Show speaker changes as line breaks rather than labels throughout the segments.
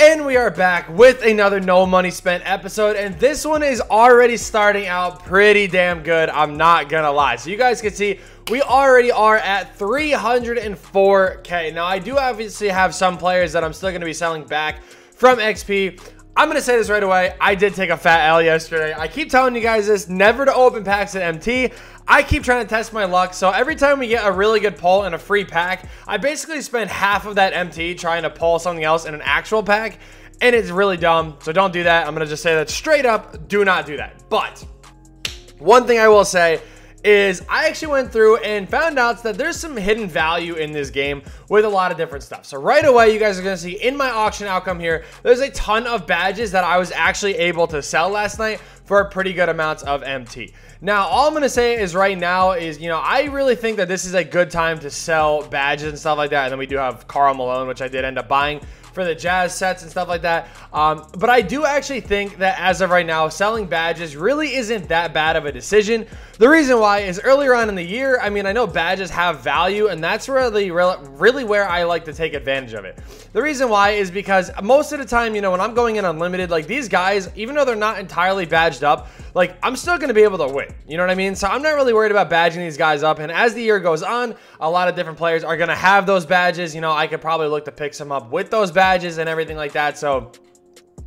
And we are back with another No Money Spent episode. And this one is already starting out pretty damn good. I'm not gonna lie. So you guys can see we already are at 304k. Now I do obviously have some players that I'm still gonna be selling back from XP. I'm to say this right away. I did take a fat L yesterday. I keep telling you guys this, never to open packs at MT. I keep trying to test my luck. So every time we get a really good pull and a free pack, I basically spend half of that MT trying to pull something else in an actual pack. And it's really dumb. So don't do that. I'm going to just say that straight up. Do not do that. But one thing I will say is I actually went through and found out that there's some hidden value in this game with a lot of different stuff. So right away, you guys are to see in my auction outcome here, there's a ton of badges that I was actually able to sell last night for pretty good amounts of MT. Now, all I'm going to say is right now is, you know, I really think that this is a good time to sell badges and stuff like that. And then we do have Karl Malone, which I did end up buying for the Jazz sets and stuff like that. Um, but I do actually think that as of right now, selling badges really isn't that bad of a decision. The reason why is earlier on in the year, I mean, I know badges have value, and that's really, really where I like to take advantage of it. The reason why is because most of the time, you know, when I'm going in unlimited, like these guys, even though they're not entirely badged up, like I'm still going to be able to win. You know what I mean? So I'm not really worried about badging these guys up. And as the year goes on, a lot of different players are going to have those badges. You know, I could probably look to pick some up with those badges and everything like that. So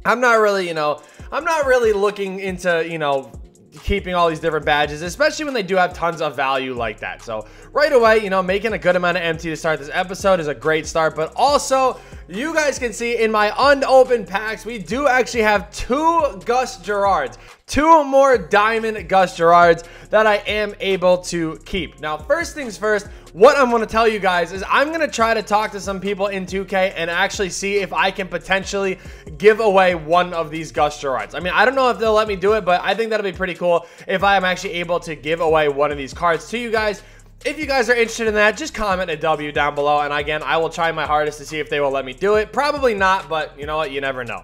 I'm not really, you know, I'm not really looking into, you know, keeping all these different badges, especially when they do have tons of value like that. So right away, you know, making a good amount of MT to start this episode is a great start. But also, you guys can see in my unopened packs, we do actually have two Gus Gerards, two more diamond Gus Gerards that I am able to keep. Now, first things first, what I'm going to tell you guys is I'm going to try to talk to some people in 2K and actually see if I can potentially give away one of these Gus Gerards. I mean, I don't know if they'll let me do it, but I think that'll be pretty cool if I am actually able to give away one of these cards to you guys. If you guys are interested in that, just comment a W down below. And again, I will try my hardest to see if they will let me do it. Probably not, but you know what? You never know.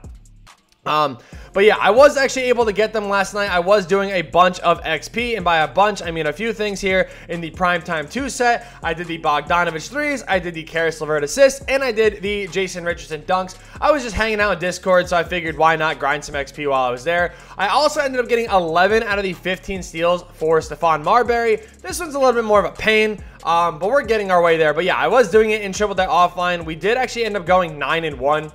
Um, but yeah, I was actually able to get them last night. I was doing a bunch of XP, and by a bunch, I mean a few things here in the Primetime 2 set. I did the Bogdanovich 3s, I did the Caris LeVert assists, and I did the Jason Richardson dunks. I was just hanging out in Discord, so I figured why not grind some XP while I was there. I also ended up getting 11 out of the 15 steals for Stephon Marbury. This one's a little bit more of a pain. Um, but we're getting our way there. But yeah, I was doing it in Triple Threat offline. We did actually end up going 9 and 1.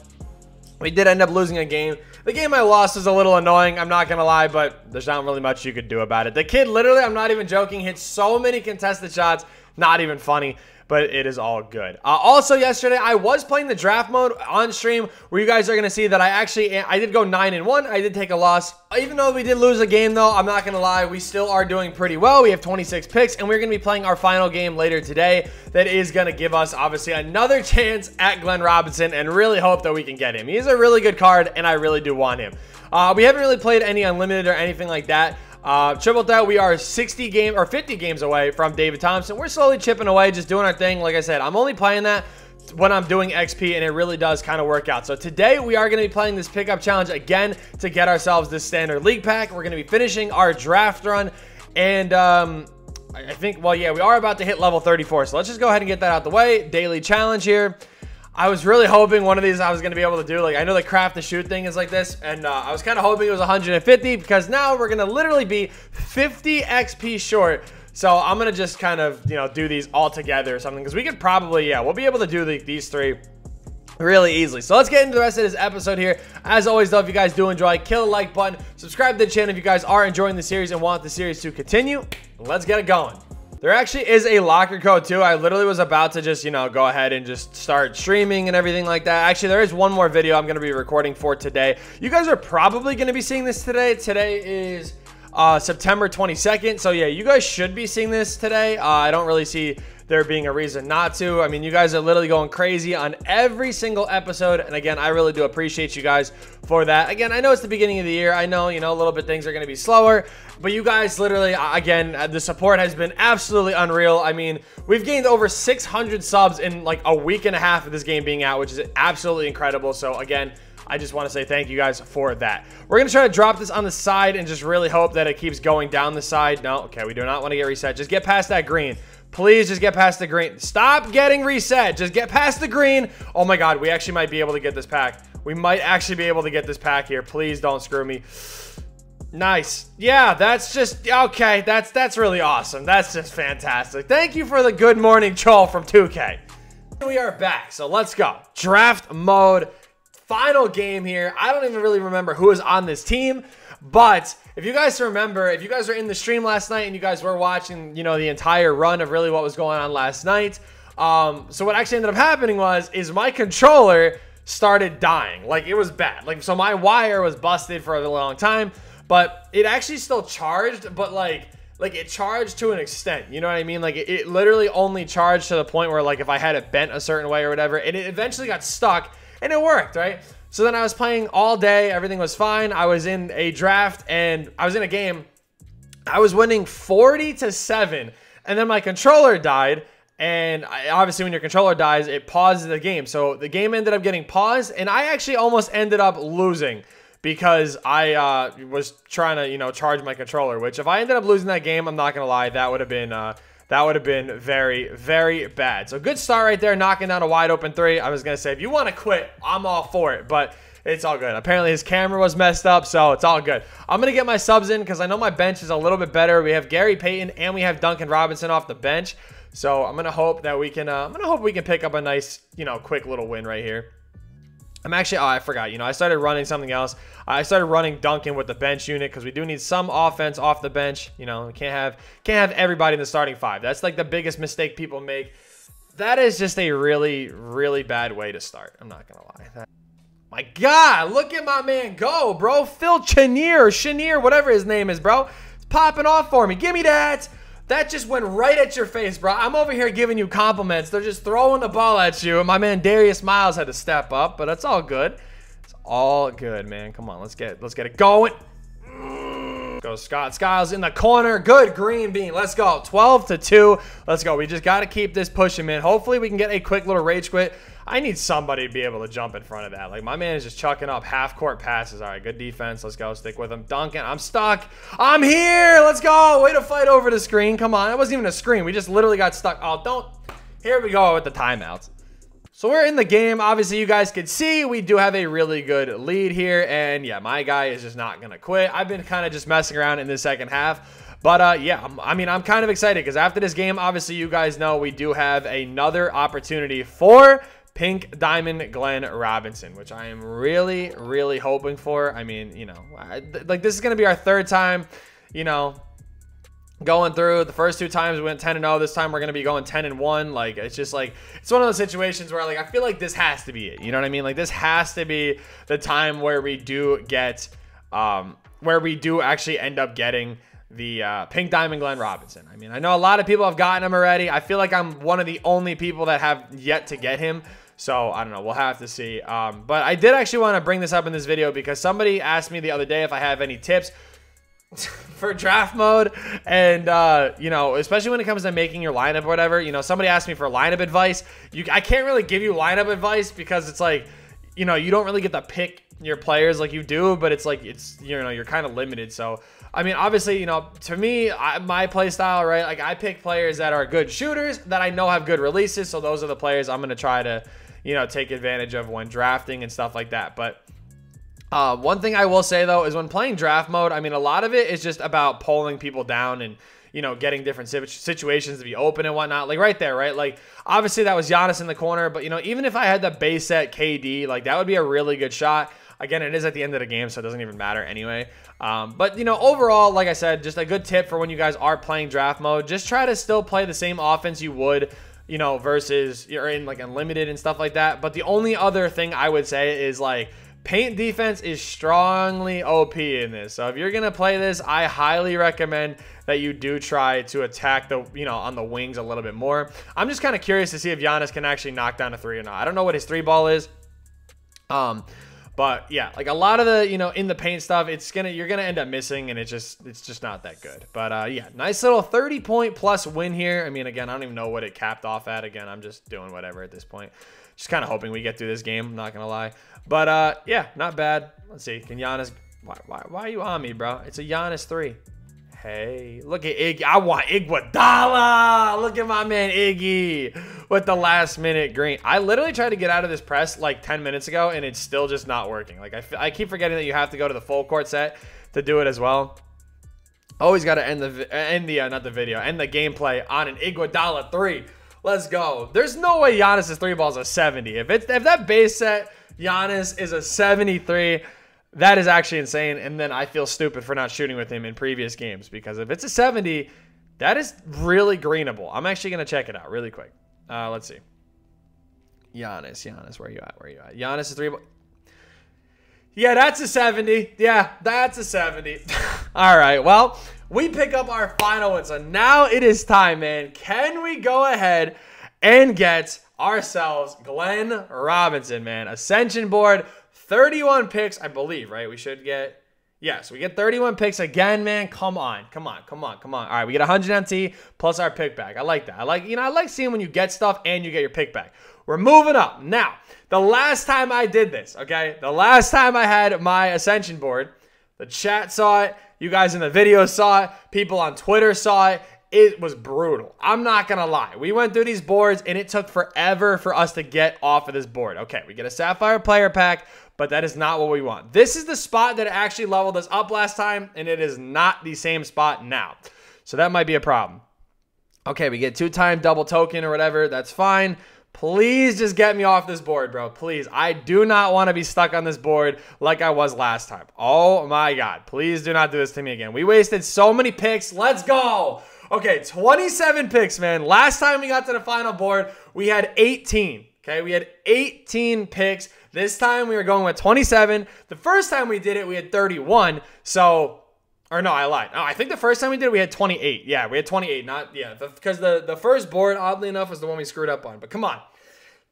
We did end up losing a game. The game I lost is a little annoying, I'm not to lie, but there's not really much you could do about it. The kid, literally, I'm not even joking, hit so many contested shots, not even funny but it is all good. Uh, also, yesterday I was playing the draft mode on stream, where you guys are gonna see that I actually I did go nine and one. I did take a loss, even though we did lose a game. Though I'm not gonna lie, we still are doing pretty well. We have 26 picks, and we're gonna be playing our final game later today. That is gonna give us obviously another chance at Glenn Robinson, and really hope that we can get him. He's a really good card, and I really do want him. Uh, we haven't really played any unlimited or anything like that. Uh, triple threat, we are 60 game or 50 games away from David Thompson. We're slowly chipping away, just doing our thing. Like I said, I'm only playing that when I'm doing XP, and it really does kind of work out. So today we are going to be playing this pickup challenge again to get ourselves this standard league pack. We're going to be finishing our draft run, and um, I think, well, yeah, we are about to hit level 34. So let's just go ahead and get that out the way. Daily challenge here. I was really hoping one of these I was going to be able to do. Like, I know the craft the shoot thing is like this, and uh, I was kind of hoping it was 150 because now we're going to literally be 50 XP short. So I'm going to just kind of, you know, do these all together or something because we could probably, yeah, we'll be able to do the, these three really easily. So let's get into the rest of this episode here. As always, though, if you guys do enjoy, kill the like button, subscribe to the channel if you guys are enjoying the series and want the series to continue. Let's get it going. There actually is a locker code too. I literally was about to just, you know, go ahead and just start streaming and everything like that. Actually, there is one more video I'm going to be recording for today. You guys are probably going to be seeing this today. Today is uh, September 22nd. So yeah, you guys should be seeing this today. Uh, I don't really see there being a reason not to. I mean, you guys are literally going crazy on every single episode. And again, I really do appreciate you guys for that. Again, I know it's the beginning of the year. I know, you know, a little bit things are going to be slower. But you guys literally, again, uh, the support has been absolutely unreal. I mean, we've gained over 600 subs in like a week and a half of this game being out, which is absolutely incredible. So again, I just want to say thank you guys for that. We're going to try to drop this on the side and just really hope that it keeps going down the side. No, okay, we do not want to get reset. Just get past that green. Please just get past the green. Stop getting reset. Just get past the green. Oh my god, we actually might be able to get this pack. We might actually be able to get this pack here. Please don't screw me. Nice. Yeah, that's just okay. That's that's really awesome. That's just fantastic. Thank you for the good morning troll from 2K. We are back. So let's go. Draft mode. Final game here. I don't even really remember who is on this team, but if you guys remember, if you guys were in the stream last night and you guys were watching, you know, the entire run of really what was going on last night, um, so what actually ended up happening was, is my controller started dying. Like, it was bad. Like, so my wire was busted for a long time, but it actually still charged, but like, like it charged to an extent, you know what I mean? Like it, it literally only charged to the point where like if I had it bent a certain way or whatever, and it eventually got stuck and it worked, right? So then I was playing all day. Everything was fine. I was in a draft and I was in a game. I was winning 40 to 7. And then my controller died. And I, obviously, when your controller dies, it pauses the game. So the game ended up getting paused. And I actually almost ended up losing because I uh, was trying to, you know, charge my controller. Which if I ended up losing that game, I'm not going to lie, that would have been. Uh, that would have been very, very bad. So good start right there, knocking down a wide open three. I was going to say, if you want to quit, I'm all for it. But it's all good. Apparently his camera was messed up, so it's all good. I'm going to get my subs in because I know my bench is a little bit better. We have Gary Payton and we have Duncan Robinson off the bench. So I'm going to hope that we can, uh, I'm going to hope we can pick up a nice, you know, quick little win right here. I'm actually, oh, I forgot. You know, I started running something else. I started running Duncan with the bench unit because we do need some offense off the bench. You know, we can't have can't have everybody in the starting five. That's like the biggest mistake people make. That is just a really, really bad way to start. I'm not gonna lie. That, my God, look at my man go, bro. Phil Chenier, Chenier, whatever his name is, bro. It's popping off for me. Give me that. That just went right at your face, bro. I'm over here giving you compliments. They're just throwing the ball at you. My man Darius Miles had to step up, but that's all good. It's all good, man. Come on, let's get let's get it going. Go Scott Skiles in the corner. Good green bean. Let's go. 12 to 2. Let's go. We just got to keep this pushing, man. Hopefully we can get a quick little rage quit. I need somebody to be able to jump in front of that. Like, my man is just chucking up half-court passes. All right, good defense. Let's go. Stick with him. Duncan, I'm stuck. I'm here. Let's go. Way to fight over the screen. Come on. That wasn't even a screen. We just literally got stuck. Oh, don't. Here we go with the timeouts. So we're in the game. Obviously, you guys can see we do have a really good lead here. And yeah, my guy is just not going to quit. I've been kind of just messing around in the second half. But uh, yeah, I mean, I'm kind of excited because after this game, obviously, you guys know we do have another opportunity for Pink Diamond Glenn Robinson, which I am really, really hoping for. I mean, you know, I, like this is going to be our third time, you know, going through. The first two times we went 10 and 0 this time we're going to be going 10 and 1 like it's just like it's one of those situations where like i feel like this has to be it. You know what i mean? Like this has to be the time where we do get um where we do actually end up getting the uh, pink diamond glenn robinson. I mean i know a lot of people have gotten him already. I feel like i'm one of the only people that have yet to get him so I don't know. We'll have to see. Um, but I did actually want to bring this up in this video because somebody asked me the other day if I have any tips for draft mode and uh, you know especially when it comes to making your lineup or whatever you know somebody asked me for lineup advice you i can't really give you lineup advice because it's like you know you don't really get to pick your players like you do but it's like it's you know you're kind of limited so i mean obviously you know to me I, my play style right like i pick players that are good shooters that i know have good releases so those are the players i'm going to try to you know take advantage of when drafting and stuff like that but uh, one thing I will say though is when playing draft mode, I mean, a lot of it is just about pulling people down and you know getting different situations to be open and whatnot. Like right there, right? Like obviously that was Giannis in the corner, but you know even if I had the base set KD, like that would be a really good shot. Again, it is at the end of the game, so it doesn't even matter anyway. Um, but you know, overall, like I said, just a good tip for when you guys are playing draft mode. Just try to still play the same offense you would you know, versus you're in like unlimited and stuff like that. But the only other thing I would say is like Paint defense is strongly OP in this. So if you're going to play this, I highly recommend that you do try to attack the, you know, on the wings a little bit more. I'm just kind of curious to see if Giannis can actually knock down a three or not. I don't know what his three ball is. Um, but yeah, like a lot of the, you know, in the paint stuff, it's gonna you're gonna end up missing, and it's just it's just not that good. But uh, yeah, nice little 30 point plus win here. I mean, again, I don't even know what it capped off at. Again, I'm just doing whatever at this point. Just kind of hoping we get through this game. I'm not gonna lie. But uh, yeah, not bad. Let's see. Can Giannis? Why, why, why are you on me, bro? It's a Giannis three. Okay. Look at Iggy. I want Iguodala. Look at my man Iggy with the last minute green. I literally tried to get out of this press like 10 minutes ago, and it's still just not working. Like, I, I keep forgetting that you have to go to the full court set to do it as well. Always got to end the, end the uh, not the video, end the gameplay on an Iguodala three. Let's go. There's no way Giannis's three ball is a 70. If it's if that base set Giannis is a 73, that is actually insane. And then I feel stupid for not shooting with him in previous games because if it's a 70, that is really greenable. I'm actually gonna check it out really quick. Uh, let's see. Giannis, Giannis, where are you at? Where are you at? Giannis is three. Yeah, that's a 70. Yeah, that's a 70. All right, well, we pick up our final one. So now it is time, man. Can we go ahead and get ourselves Glenn Robinson, man? Ascension board, 31 picks, I believe, right? We should get. Yes, we get 31 picks again, man. Come on, come on, come on, come on. All right, we get 100 MT plus our pick back. I like that. I like, you know, I like seeing when you get stuff and you get your pick back. We're moving up. Now, the last time I did this, okay? The last time I had my Ascension board, the chat saw it. You guys in the video saw it. People on Twitter saw it. It was brutal. I'm not going to lie. We went through these boards and it took forever for us to get off of this board. Okay, we get a Sapphire player pack, but that is not what we want. This is the spot that actually leveled us up last time, and it is not the same spot now. So that might be a problem. Okay, we get two-time double token or whatever. That's fine. Please just get me off this board, bro. Please. I do not want to be stuck on this board like I was last time. Oh my God. Please do not do this to me again. We wasted so many picks. Let's go. Okay, 27 picks, man. Last time we got to the final board, we had 18. Okay, we had 18 picks. This time we were going with 27. The first time we did it, we had 31. So or no, I lied. No, I think the first time we did it, we had 28. Yeah, we had 28. Not yeah, because the, the the first board, oddly enough, was the one we screwed up on. But come on.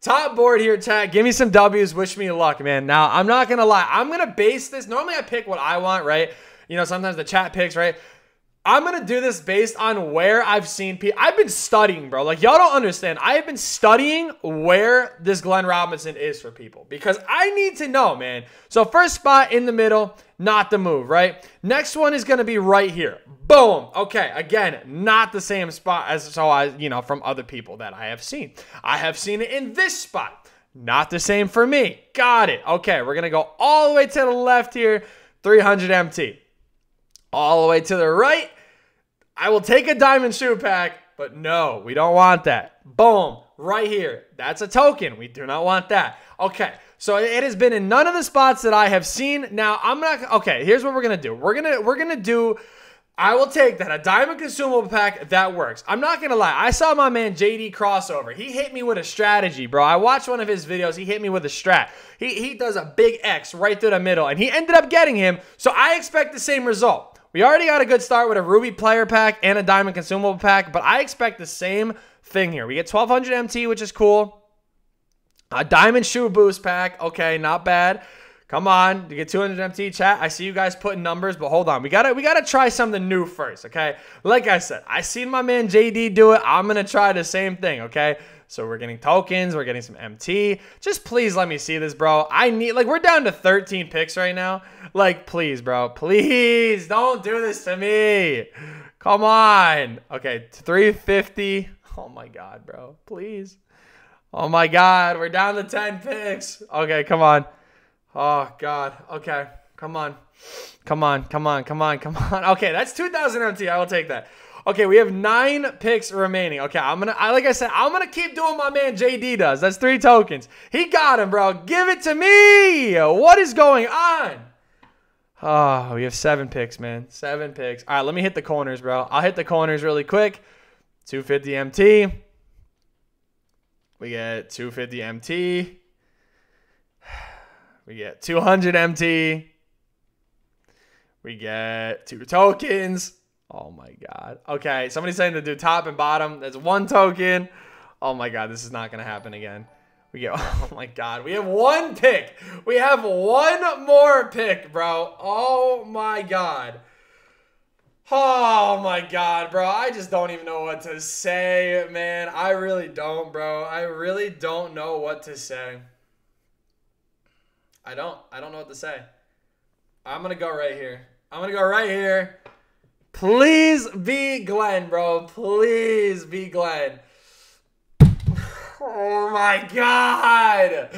Top board here, chat. Give me some W's. Wish me luck, man. Now, I'm not going to lie. I'm going to base this. Normally, I pick what I want, right? You know, sometimes the chat picks, right? I'm gonna do this based on where I've seen people. I've been studying, bro. Like y'all don't understand. I have been studying where this Glenn Robinson is for people because I need to know, man. So first spot in the middle, not the move, right? Next one is gonna be right here. Boom. Okay, again, not the same spot as so I, you know, from other people that I have seen. I have seen it in this spot. Not the same for me. Got it. Okay, we're gonna go all the way to the left here. 300 MT all the way to the right. I will take a diamond shoe pack, but no, we don't want that. Boom, right here. That's a token. We do not want that. Okay, so it has been in none of the spots that I have seen. Now I'm not. Okay, here's what we're gonna do. We're gonna we're gonna do. I will take that. A diamond consumable pack, that works. I'm not going to lie. I saw my man JD crossover. He hit me with a strategy, bro. I watched one of his videos. He hit me with a strat. He, he does a big X right through the middle, and he ended up getting him. So I expect the same result. We already got a good start with a Ruby player pack and a Diamond consumable pack, but I expect the same thing here. We get 1200 MT, which is cool. A Diamond shoe boost pack. Okay, not bad. Come on, to get 200 MT chat. I see you guys putting numbers, but hold on. We gotta we gotta try something new first, okay? Like I said, I seen my man JD do it. I'm gonna try the same thing, okay? So we're getting tokens, we're getting some MT. Just please let me see this, bro. I need like we're down to 13 picks right now. Like please, bro. Please don't do this to me. Come on. Okay, 350. Oh my god, bro. Please. Oh my god, we're down to 10 picks. Okay, come on. Oh god. Okay. Come on. Come on. Come on. Come on. Come on. Okay, that's 2000 MT. I will take that. Okay, we have nine picks remaining. Okay, I'm gonna, I, like I said, I'm gonna keep doing my man JD does. That's three tokens. He got him, bro. Give it to me. What is going on? Oh, we have seven picks, man. Seven picks. All right, let me hit the corners, bro. I'll hit the corners really quick. 250 MT. We get 250 MT. We get 200 MT. We get two tokens. Oh my god. Okay, somebody's saying to do top and bottom. That's one token. Oh my god, this is not gonna happen again. We go. Oh my god, we have one pick. We have one more pick, bro. Oh my god. Oh my god, bro. I just don't even know what to say, man. I really don't, bro. I really don't know what to say. I don't. I don't know what to say. I'm gonna go right here. I'm gonna go right here. Please be Glenn, bro. Please be Glenn. Oh my god.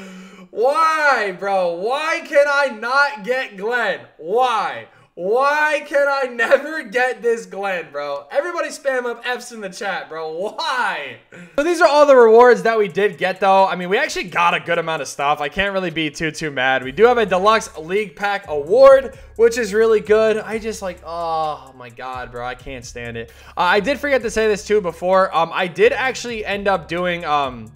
Why, bro? Why can I not get Glenn? Why? Why can I never get this Glenn, bro? Everybody spam up F's in the chat, bro. Why? So these are all the rewards that we did get, though. I mean, we actually got a good amount of stuff. I can't really be too, too mad. We do have a Deluxe League Pack Award, which is really good. I just like, oh my God, bro. I can't stand it. Uh, I did forget to say this, too, before. Um, I did actually end up doing... Um,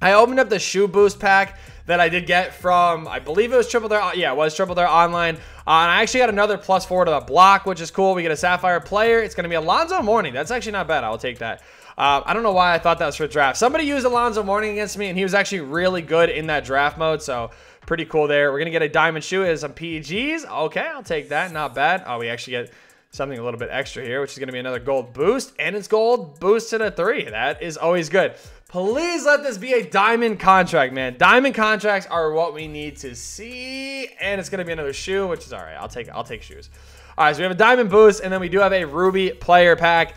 I opened up the shoe boost pack that I did get from, I believe it was Triple Threat. Yeah, it was Triple Threat Online. Uh, and I actually got another plus four to the block, which is cool. We get a Sapphire player. It's going to be Alonzo Mourning. That's actually not bad. I'll take that. Uh, I don't know why I thought that was for draft. Somebody used Alonzo Mourning against me, and he was actually really good in that draft mode. So pretty cool there. We're going to get a diamond shoe as some PGs. Okay, I'll take that. Not bad. Oh, we actually get something a little bit extra here, which is going to be another gold boost. And it's gold boost to the three. That is always good. Please let this be a diamond contract, man. Diamond contracts are what we need to see. And it's going to be another shoe, which is all right. I'll take I'll take shoes. All right, so we have a diamond boost, and then we do have a ruby player pack.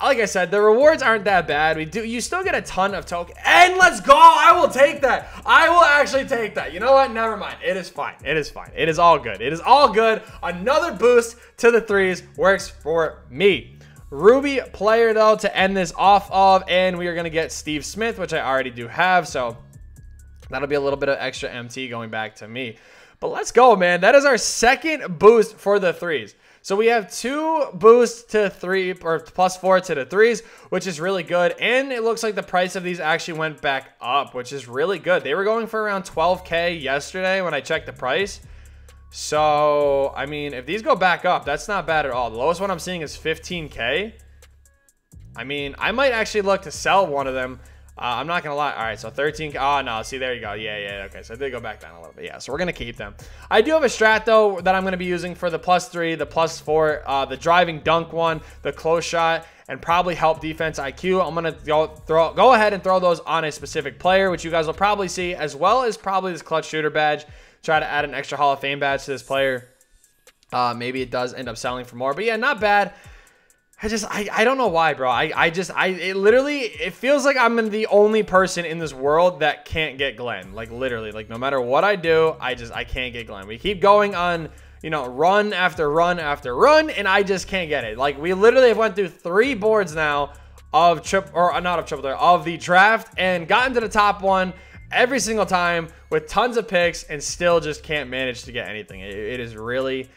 Like I said, the rewards aren't that bad. We do you still get a ton of token. And let's go. I will take that. I will actually take that. You know what? Never mind. It is fine. It is fine. It is all good. It is all good. Another boost to the threes works for me. Ruby player, though, to end this off of. And we are going to get Steve Smith, which I already do have. So that'll be a little bit of extra MT going back to me. But let's go, man. That is our second boost for the threes. So we have two boosts to three or plus four to the threes, which is really good. And it looks like the price of these actually went back up, which is really good. They were going for around 12K yesterday when I checked the price. So, I mean, if these go back up, that's not bad at all. The lowest one I'm seeing is 15K. I mean, I might actually look to sell one of them. Uh, I'm not going to lie. All right, so 13K. Oh, no. See, there you go. Yeah, yeah. Okay, so they go back down a little bit. Yeah, so we're going to keep them. I do have a strat, though, that I'm going to be using for the plus three, the plus four, uh, the driving dunk one, the close shot, and probably help defense IQ. I'm going to throw, go ahead and throw those on a specific player, which you guys will probably see, as well as probably this clutch shooter badge try to add an extra Hall of Fame badge to this player. Uh, maybe it does end up selling for more. But yeah, not bad. I just, I, I don't know why, bro. I, I just, I, it literally, it feels like I'm the only person in this world that can't get Glenn. Like, literally, like, no matter what I do, I just, I can't get Glenn. We keep going on, you know, run after run after run, and I just can't get it. Like, we literally have went through three boards now of trip, or not of triple, of the draft, and gotten to the top one every single time with tons of picks and still just can't manage to get anything. it, it is really,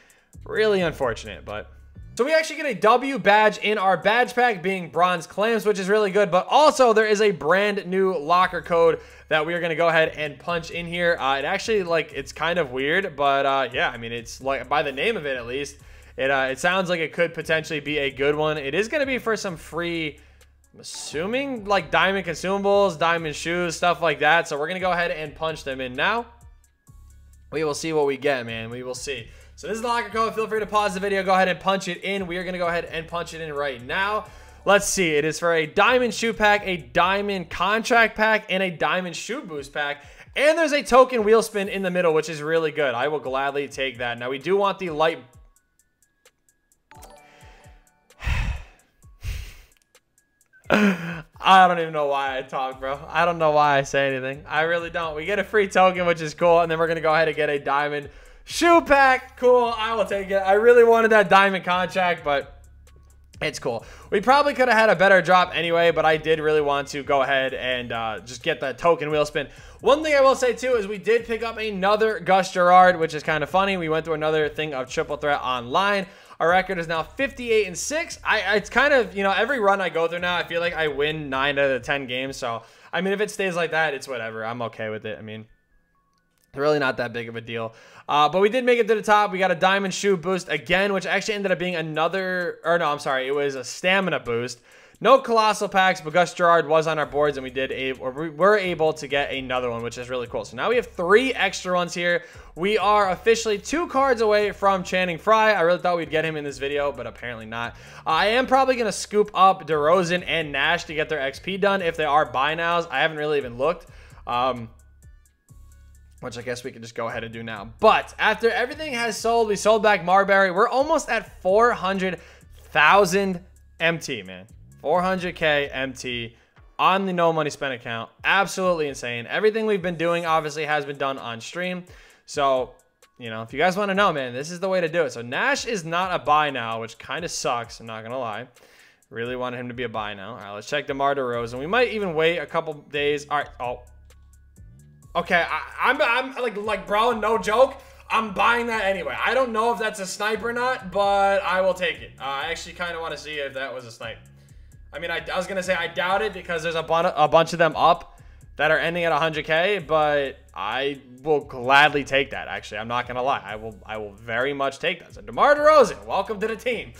really unfortunate, but... So we actually get a W badge in our badge pack being bronze Clamps, which is really good. But also there is a brand new locker code that we are going to go ahead and punch in here. Uh, it actually like it's kind of weird, but uh, yeah, I mean it's like by the name of it at least, it uh, it sounds like it could potentially be a good one. It is going to be for some free I'm assuming like diamond consumables, diamond shoes, stuff like that. So we're going to go ahead and punch them in now. We will see what we get, man. We will see. So this is the locker code. Feel free to pause the video. Go ahead and punch it in. We are going to go ahead and punch it in right now. Let's see. It is for a diamond shoe pack, a diamond contract pack, and a diamond shoe boost pack. And there's a token wheel spin in the middle, which is really good. I will gladly take that. Now, we do want the light I don't even know why I talk, bro. I don't know why I say anything. I really don't. We get a free token, which is cool, and then we're going to go ahead and get a diamond shoe pack. Cool. I will take it. I really wanted that diamond contract, but it's cool. We probably could have had a better drop anyway, but I did really want to go ahead and uh, just get that token wheel spin. One thing I will say, too, is we did pick up another Gus Gerard, which is kind of funny. We went through another thing of Triple Threat Online. Our record is now 58 and 6. I it's kind of, you know, every run I go through now, I feel like I win 9 out of the 10 games. So, I mean, if it stays like that, it's whatever. I'm okay with it. I mean, It's really not that big of a deal. Uh, but we did make it to the top. We got a diamond shoe boost again, which actually ended up being another, or no, I'm sorry, it was a stamina boost. No colossal packs, but Gus Gerard was on our boards, and we did a, we were able to get another one, which is really cool. So now we have three extra ones here. We are officially two cards away from Channing Frye. I really thought we'd get him in this video, but apparently not. I am probably going to scoop up DeRozan and Nash to get their XP done if they are buy nows. I haven't really even looked. Um, which I guess we can just go ahead and do now. But after everything has sold, we sold back Marbury. We're almost at 400 400,000 MT, man. 400K MT on the no money spent account. Absolutely insane. Everything we've been doing obviously has been done on stream. So, you know, if you guys want to know, man, this is the way to do it. So Nash is not a buy now, which kind of sucks. I'm not going to lie. Really wanted him to be a buy now. All right, let's check DeMar DeRozan. We might even wait a couple days. All right. Oh. Okay, I, am I'm, I'm like, like, bro, no joke. I'm buying that anyway. I don't know if that's a snipe or not, but I will take it. Uh, I actually kind of want to see if that was a snipe. I mean, I, I was going to say I doubt it because there's a, bun- a bunch of them up that are ending at 100k, but I will gladly take that. Actually, I'm not going to lie. I will I will very much take that. So DeMar DeRozan, welcome to the team.